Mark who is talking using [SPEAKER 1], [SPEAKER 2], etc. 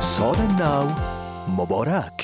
[SPEAKER 1] سال نو مبارک.